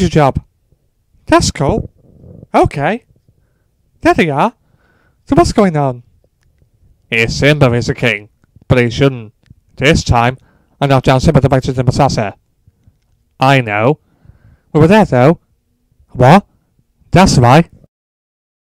Your job. That's cool. Okay. There they are. So what's going on? It's Simba is the king, but he shouldn't. This time, I knocked down Simba the back to the Masasa. I know. We were there though. What? That's right.